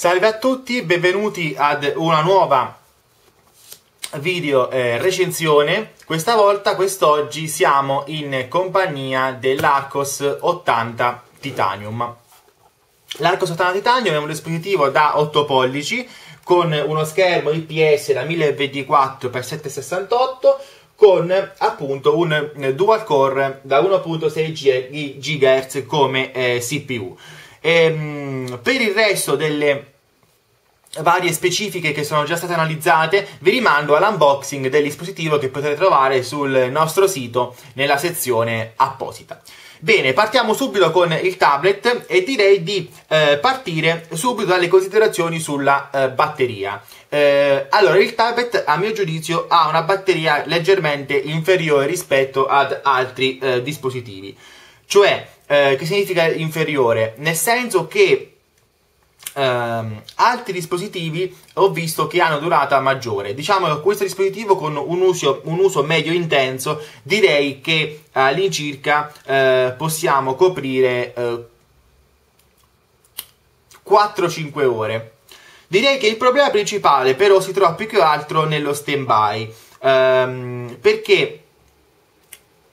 Salve a tutti, benvenuti ad una nuova video eh, recensione. Questa volta, quest'oggi, siamo in compagnia dell'Arcos 80 Titanium. L'Arcos 80 Titanium è un dispositivo da 8 pollici con uno schermo IPS da 1024x768 con appunto un dual core da 1.6 GHz come eh, CPU. Ehm, per il resto delle varie specifiche che sono già state analizzate, vi rimando all'unboxing del dispositivo che potete trovare sul nostro sito nella sezione apposita. Bene, partiamo subito con il tablet e direi di eh, partire subito dalle considerazioni sulla eh, batteria. Eh, allora, il tablet a mio giudizio ha una batteria leggermente inferiore rispetto ad altri eh, dispositivi. Cioè, eh, che significa inferiore? Nel senso che ehm, altri dispositivi ho visto che hanno durata maggiore. Diciamo che questo dispositivo con un uso, un uso medio intenso direi che eh, all'incirca eh, possiamo coprire 4-5 ore. Direi che il problema principale però si trova più che altro nello stand by. Ehm, perché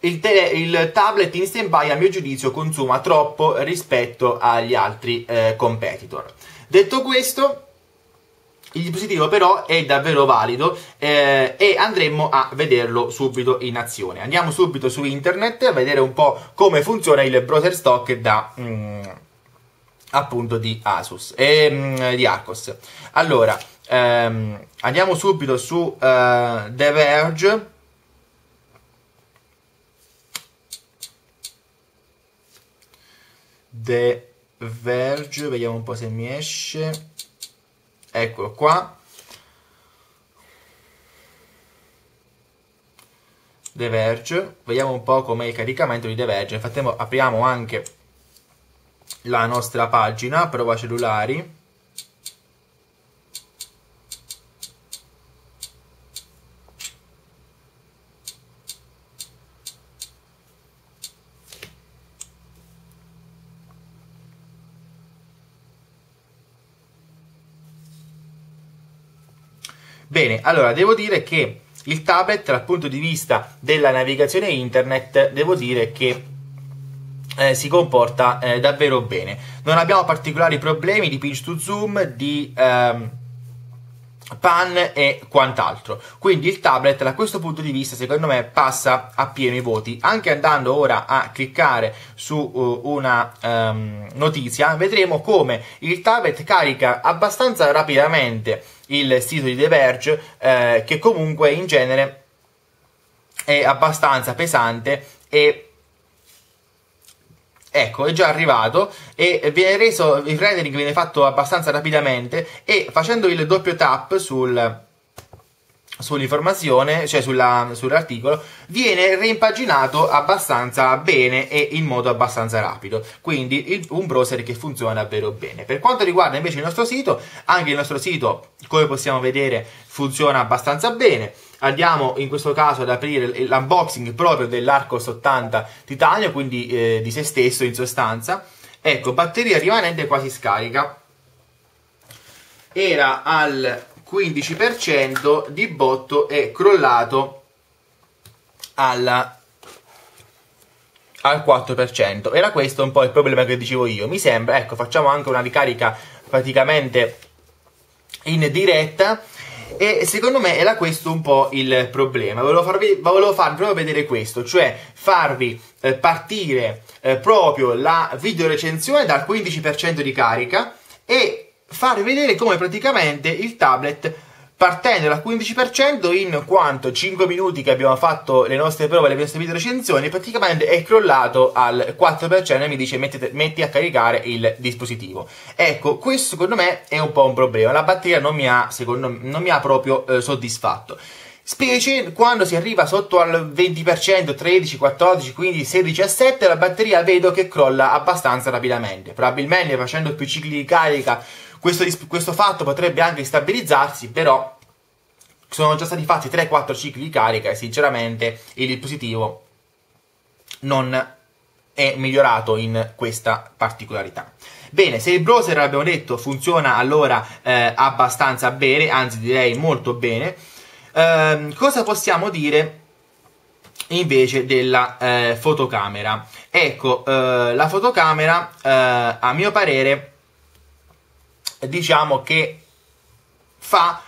il, tele, il, tablet in standby a mio giudizio consuma troppo rispetto agli altri eh, competitor. Detto questo, il dispositivo però è davvero valido eh, e andremo a vederlo subito in azione. Andiamo subito su internet a vedere un po' come funziona il browser stock da mm, appunto di Asus e mm, di Arcos. Allora, ehm, andiamo subito su uh, The Verge The Verge, vediamo un po' se mi esce. Eccolo qua. The Verge, vediamo un po' com'è il caricamento di The Verge. Nel apriamo anche la nostra pagina, prova cellulari. Bene, allora devo dire che il tablet dal punto di vista della navigazione internet devo dire che eh, si comporta eh, davvero bene. Non abbiamo particolari problemi di pinch to zoom, di ehm, pan e quant'altro. Quindi il tablet da questo punto di vista secondo me passa a pieno i voti. Anche andando ora a cliccare su uh, una um, notizia vedremo come il tablet carica abbastanza rapidamente il sito di The Verge eh, che comunque in genere è abbastanza pesante e Ecco, è già arrivato e viene reso, il rendering viene fatto abbastanza rapidamente e facendo il doppio tap sul, sull'informazione, cioè sulla, sull'articolo, viene reimpaginato abbastanza bene e in modo abbastanza rapido. Quindi il, un browser che funziona davvero bene. Per quanto riguarda invece il nostro sito, anche il nostro sito, come possiamo vedere, funziona abbastanza bene. Andiamo in questo caso ad aprire l'unboxing proprio dell'Arcos 80 Titanio, quindi eh, di se stesso in sostanza. Ecco, batteria rimanente quasi scarica. Era al 15% di botto è crollato alla, al 4%. Era questo un po' il problema che dicevo io. Mi sembra, ecco, facciamo anche una ricarica praticamente in diretta. E secondo me era questo un po' il problema. Volevo farvi, volevo farvi proprio vedere questo, cioè farvi eh, partire eh, proprio la video recensione dal 15% di carica e far vedere come praticamente il tablet partendo dal 15% in quanto 5 minuti che abbiamo fatto le nostre prove, le nostre video recensioni, praticamente è crollato al 4% e mi dice mettete, metti a caricare il dispositivo. Ecco, questo secondo me è un po' un problema, la batteria non mi ha, secondo non mi ha proprio eh, soddisfatto. Specie quando si arriva sotto al 20%, 13, 14, quindi 16 a 7, la batteria vedo che crolla abbastanza rapidamente. Probabilmente facendo più cicli di carica questo, questo fatto potrebbe anche stabilizzarsi, però sono già stati fatti 3-4 cicli di carica e sinceramente il dispositivo non è migliorato in questa particolarità. Bene, se il browser, abbiamo detto, funziona allora eh, abbastanza bene, anzi direi molto bene, eh, cosa possiamo dire invece della eh, fotocamera? Ecco, eh, la fotocamera, eh, a mio parere, diciamo che fa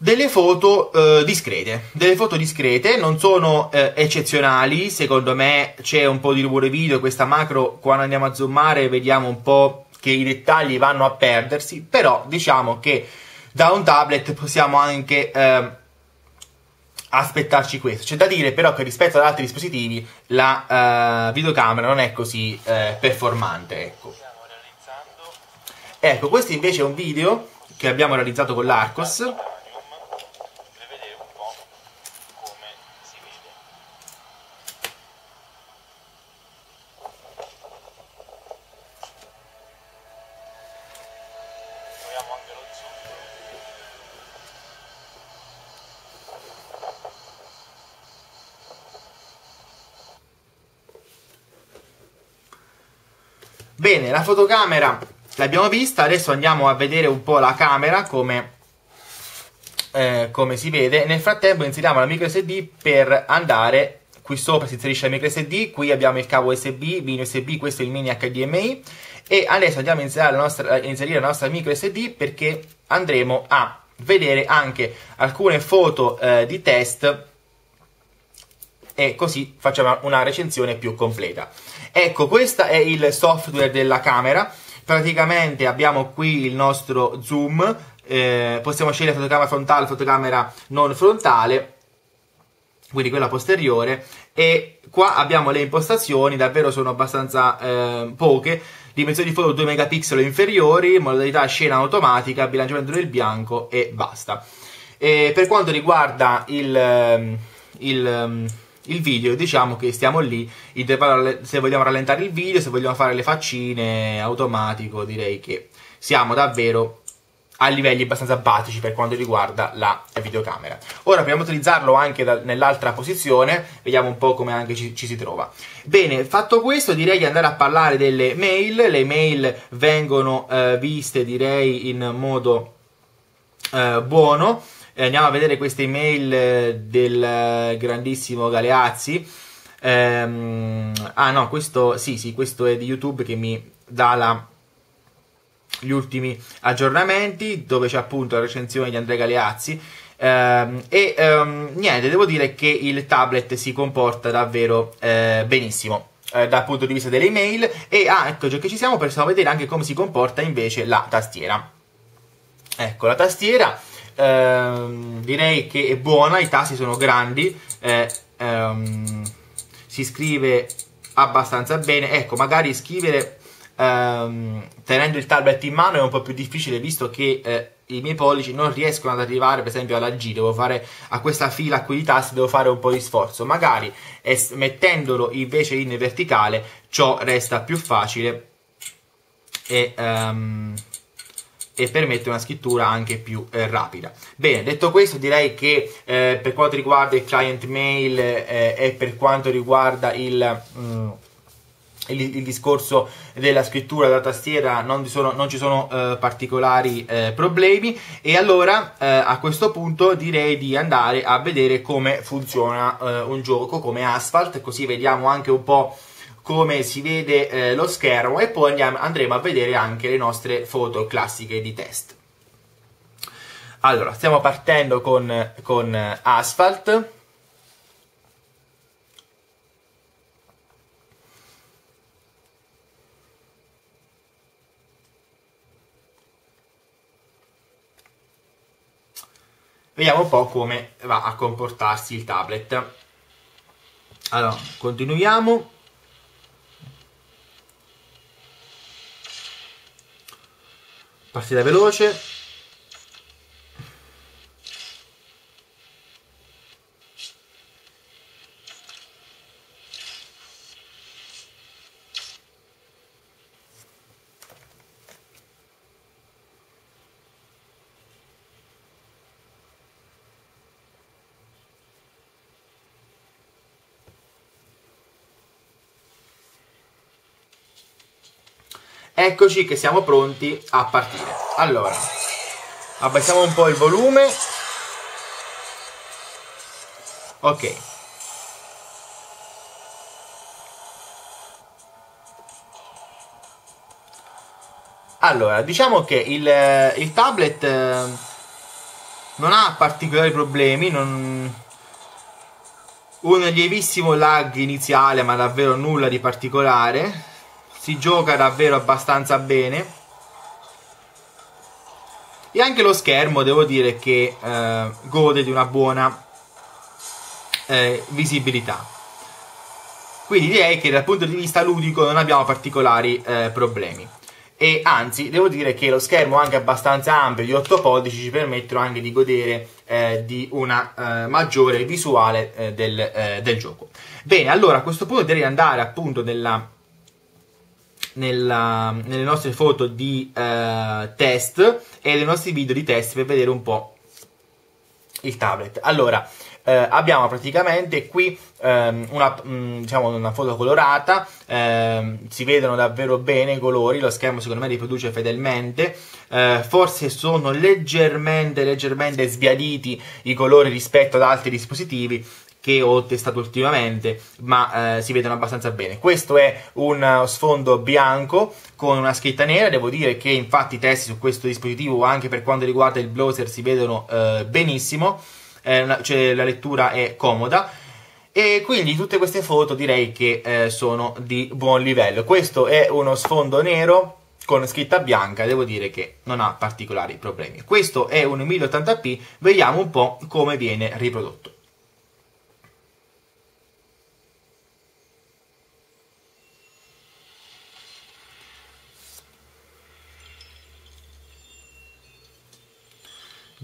delle foto eh, discrete, delle foto discrete, non sono eh, eccezionali, secondo me c'è un po' di rumore video, questa macro quando andiamo a zoomare vediamo un po' che i dettagli vanno a perdersi, però diciamo che da un tablet possiamo anche eh, aspettarci questo. C'è da dire però che rispetto ad altri dispositivi la uh, videocamera non è così uh, performante, ecco. Ecco, questo invece è un video che abbiamo realizzato con l'Arcos. Bene, la fotocamera l'abbiamo vista, adesso andiamo a vedere un po' la camera come, eh, come si vede. Nel frattempo inseriamo la micro SD per andare qui sopra si inserisce la micro SD, qui abbiamo il cavo USB, mini USB, questo è il mini HDMI e adesso andiamo a inserire la nostra, inserire la nostra micro SD perché andremo a vedere anche alcune foto eh, di test e così facciamo una recensione più completa. Ecco, questo è il software della camera. Praticamente abbiamo qui il nostro zoom, eh, possiamo scegliere fotocamera frontale, fotocamera non frontale, quindi quella posteriore, e qua abbiamo le impostazioni, davvero sono abbastanza eh, poche, dimensioni di foto 2 megapixel inferiori, modalità scena automatica, bilanciamento del bianco e basta. E per quanto riguarda il, ehm, il ehm, il video, diciamo che stiamo lì, se vogliamo rallentare il video, se vogliamo fare le faccine automatico, direi che siamo davvero a livelli abbastanza basici per quanto riguarda la videocamera. Ora proviamo a utilizzarlo anche nell'altra posizione, vediamo un po' come anche ci, ci, si trova. Bene, fatto questo direi di andare a parlare delle mail, le mail vengono eh, viste direi in modo eh, buono, eh, andiamo a vedere queste email eh, del eh, grandissimo Galeazzi. Ehm, ah no, questo sì, sì, questo è di YouTube che mi dà la, gli ultimi aggiornamenti dove c'è appunto la recensione di Andrea Galeazzi. Ehm, e ehm, niente, devo dire che il tablet si comporta davvero eh, benissimo eh, dal punto di vista delle email e ah, ecco già che ci siamo possiamo vedere anche come si comporta invece la tastiera ecco la tastiera ehm, direi che è buona, i tasti sono grandi, eh, ehm, si scrive abbastanza bene. Ecco, magari scrivere ehm, tenendo il tablet in mano è un po' più difficile visto che eh, i miei pollici non riescono ad arrivare per esempio alla G, devo fare a questa fila qui di tasti, devo fare un po' di sforzo. Magari es- mettendolo invece in verticale ciò resta più facile e... Um, e permette una scrittura anche più eh, rapida. Bene, detto questo direi che eh, per quanto riguarda il client mail eh, e per quanto riguarda il... Mm, il, il, discorso della scrittura della tastiera non, sono, non ci sono eh, particolari eh, problemi e allora eh, a questo punto direi di andare a vedere come funziona eh, un gioco come Asphalt così vediamo anche un po' come si vede eh, lo schermo e poi andiamo, andremo a vedere anche le nostre foto classiche di test. Allora, stiamo partendo con, con Asphalt. Vediamo un po' come va a comportarsi il tablet. Allora, continuiamo. Partita veloce Eccoci che siamo pronti a partire. Allora, abbassiamo un po' il volume. Ok. Allora, diciamo che il, il tablet eh, non ha particolari problemi, non... un lievissimo lag iniziale, ma davvero nulla di particolare si gioca davvero abbastanza bene. E anche lo schermo devo dire che eh, gode di una buona eh, visibilità. Quindi direi che dal punto di vista ludico non abbiamo particolari eh, problemi. E anzi devo dire che lo schermo anche abbastanza ampio di 8 pollici ci permettono anche di godere eh, di una eh, maggiore visuale eh, del, eh, del, gioco. Bene allora a questo punto direi andare appunto nella nella, nelle nostre foto di uh, test e nei nostri video di test per vedere un po' il tablet. Allora, eh, abbiamo praticamente qui ehm, una, mh, mm, diciamo una, foto colorata, ehm, si vedono davvero bene i colori, lo schermo secondo me riproduce fedelmente, eh, forse sono leggermente, leggermente sbiaditi i colori rispetto ad altri dispositivi, che ho testato ultimamente, ma eh, si vedono abbastanza bene. Questo è un sfondo bianco con una scritta nera, devo dire che infatti i testi su questo dispositivo anche per quanto riguarda il browser si vedono eh, benissimo, eh, cioè la lettura è comoda. E quindi tutte queste foto direi che eh, sono di buon livello. Questo è uno sfondo nero con scritta bianca, devo dire che non ha particolari problemi. Questo è un 1080p, vediamo un po' come viene riprodotto.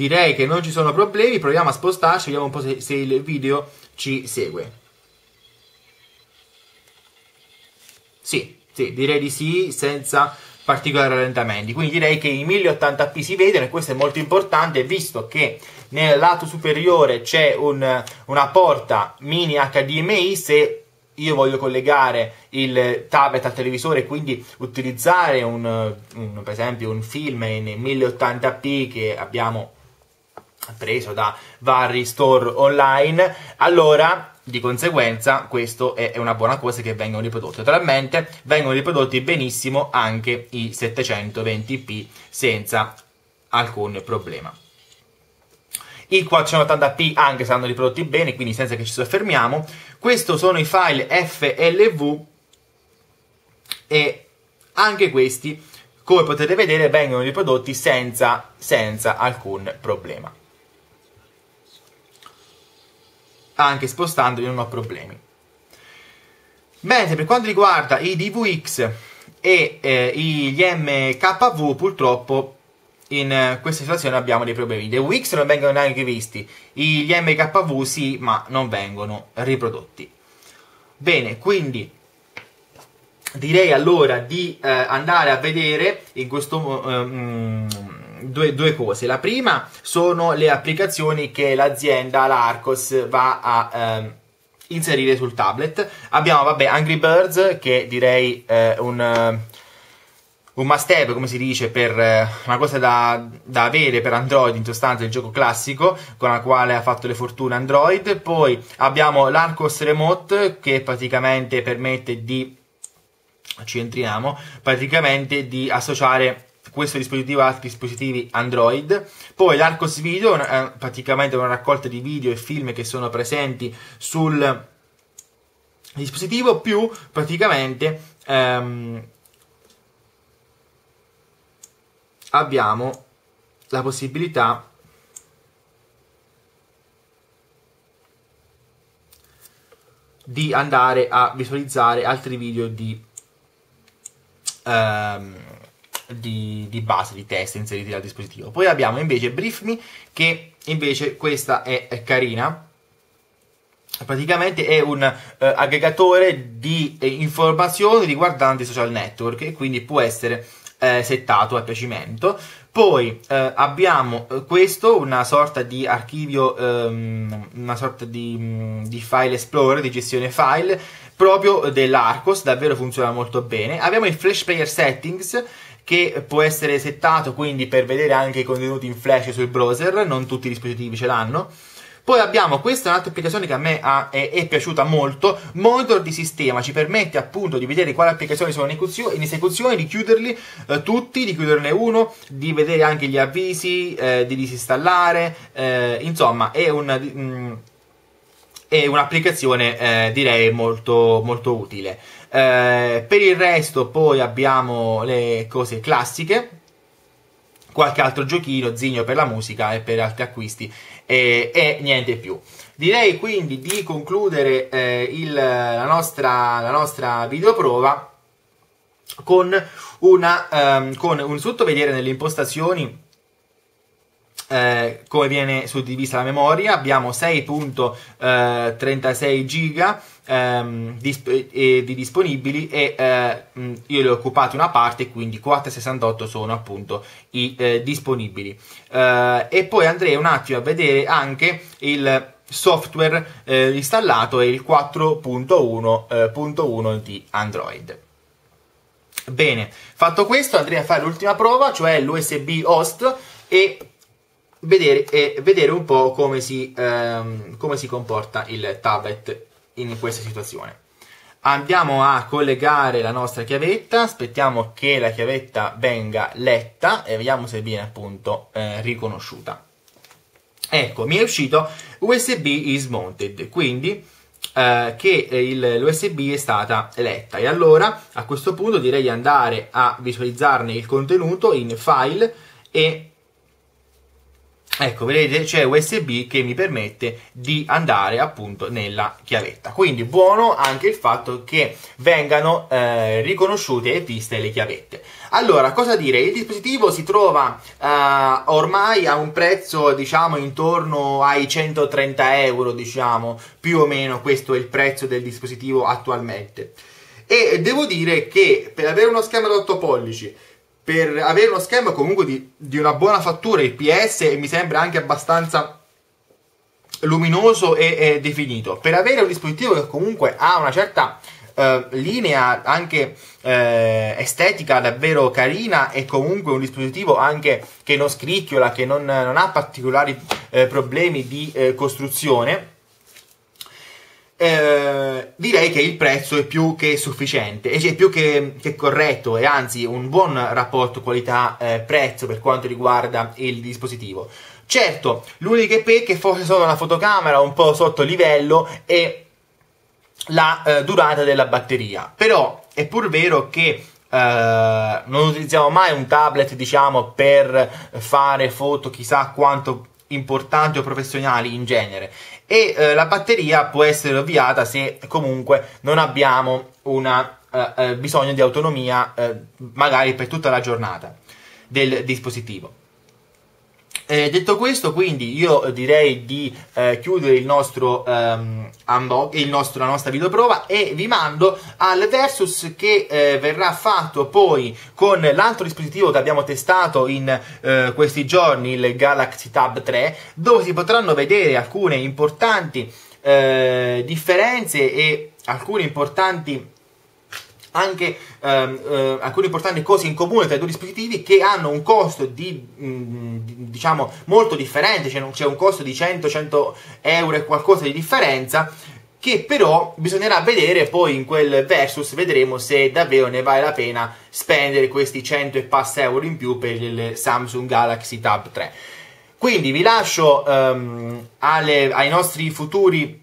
Direi che non ci sono problemi, proviamo a spostarci, vediamo un po' se, se il video ci segue. Sì, sì, direi di sì, senza particolari rallentamenti. Quindi direi che i 1080p si vedono e questo è molto importante visto che nel lato superiore c'è un, una porta mini HDMI se io voglio collegare il tablet al televisore e quindi utilizzare un, un, per esempio un film in 1080p che abbiamo preso da vari store online, allora di conseguenza questo è una buona cosa che vengono riprodotti. Naturalmente vengono riprodotti benissimo anche i 720p senza alcun problema. I 480p anche saranno riprodotti bene, quindi senza che ci soffermiamo. Questi sono i file FLV e anche questi, come potete vedere, vengono riprodotti senza, senza alcun problema. Anche spostandomi non ho problemi. Mentre per quanto riguarda i DVX e eh, gli MKV purtroppo in eh, questa situazione abbiamo dei problemi. I DVX non vengono neanche visti, gli MKV sì, ma non vengono riprodotti. Bene, quindi direi allora di eh, andare a vedere in questo um, due, due, cose. La prima sono le applicazioni che l'azienda, l'Arcos, va a ehm, inserire sul tablet. Abbiamo, vabbè, Angry Birds, che direi eh, un, un must have, come si dice, per eh, una cosa da, da, avere per Android, in sostanza il gioco classico, con la quale ha fatto le fortune Android. Poi abbiamo l'Arcos Remote, che praticamente permette di ci entriamo praticamente di associare questo dispositivo a altri dispositivi Android. Poi l'Arcos Video è praticamente una raccolta di video e film che sono presenti sul dispositivo più praticamente ehm, abbiamo la possibilità di andare a visualizzare altri video di ehm, di, di, base, di test inseriti dal dispositivo. Poi abbiamo invece BriefMe che invece questa è, è carina. Praticamente è un eh, aggregatore di eh, informazioni riguardanti i social network e quindi può essere eh, settato a piacimento. Poi eh, abbiamo eh, questo, una sorta di archivio, ehm, una sorta di, di, file explorer, di gestione file, proprio dell'Arcos, davvero funziona molto bene. Abbiamo il Flash Player Settings che può essere settato quindi per vedere anche i contenuti in flash sul browser, non tutti i dispositivi ce l'hanno. Poi abbiamo questa un'altra applicazione che a me ha, è, è, piaciuta molto, Monitor di sistema, ci permette appunto di vedere quali applicazioni sono in esecuzione, di chiuderli eh, tutti, di chiuderne uno, di vedere anche gli avvisi, eh, di disinstallare, eh, insomma è un... Mm, è un'applicazione eh, direi molto, molto utile. Eh, per il resto poi abbiamo le cose classiche, qualche altro giochino, Zigno per la musica e per altri acquisti e, e niente più. Direi quindi di concludere eh, il, la, nostra, la nostra videoprova con, una, um, con un sottovedere nelle impostazioni eh, come viene suddivisa la memoria abbiamo 6.36 giga ehm, disp- eh, di disponibili e eh, io le ho occupate una parte quindi 468 sono appunto i eh, disponibili. Eh, e poi andrei un attimo a vedere anche il software eh, installato è il 4.1.1 di Android. Bene fatto questo andrei a fare l'ultima prova cioè l'USB host e vedere, e vedere un po' come si, ehm, come si comporta il tablet in questa situazione. Andiamo a collegare la nostra chiavetta, aspettiamo che la chiavetta venga letta e vediamo se viene appunto eh, riconosciuta. Ecco, mi è uscito USB is mounted, quindi eh, che l'USB è stata letta. E allora a questo punto direi di andare a visualizzarne il contenuto in file e Ecco, vedete, c'è USB che mi permette di andare appunto nella chiavetta. Quindi buono anche il fatto che vengano eh, riconosciute e viste le chiavette. Allora, cosa dire? Il dispositivo si trova eh, ormai a un prezzo, diciamo, intorno ai 130 euro, diciamo, più o meno questo è il prezzo del dispositivo attualmente. E devo dire che per avere uno schermo da 8 pollici per avere uno schermo comunque di, di una buona fattura IPS e mi sembra anche abbastanza luminoso e, e, definito. Per avere un dispositivo che comunque ha una certa eh, linea anche eh, estetica davvero carina e comunque un dispositivo anche che non scricchiola, che non, non ha particolari eh, problemi di eh, costruzione eh, direi che il prezzo è più che sufficiente, è più che, che corretto e anzi un buon rapporto qualità-prezzo per quanto riguarda il dispositivo. Certo, l'unica pecca è forse solo una fotocamera un po' sotto livello e la eh, durata della batteria, però è pur vero che Uh, non utilizziamo mai un tablet, diciamo, per fare foto chissà quanto importanti o professionali in genere e eh, la batteria può essere avviata se comunque non abbiamo una, eh, eh, bisogno di autonomia eh, magari per tutta la giornata del dispositivo. Eh, detto questo, quindi io direi di eh, chiudere il nostro, unbox, il nostro, la nostra videoprova e vi mando al versus che eh, verrà fatto poi con l'altro dispositivo che abbiamo testato in eh, questi giorni, il Galaxy Tab 3, dove si potranno vedere alcune importanti eh, differenze e alcune importanti anche ehm, eh, alcune importanti cose in comune tra i due dispositivi che hanno un costo di, mh, mm, diciamo molto differente, cioè c'è un costo di 100-100 euro e qualcosa di differenza che però bisognerà vedere poi in quel versus vedremo se davvero ne vale la pena spendere questi 100 e passa euro in più per il Samsung Galaxy Tab 3 quindi vi lascio um, alle, ai nostri futuri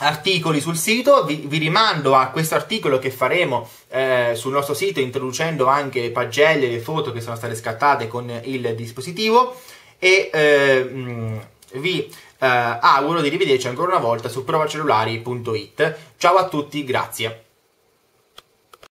articoli sul sito, vi, vi, rimando a questo articolo che faremo eh, sul nostro sito introducendo anche le pagelle, le foto che sono state scattate con il dispositivo e eh, vi eh, auguro di rivederci ancora una volta su provacellulari.it. Ciao a tutti, grazie.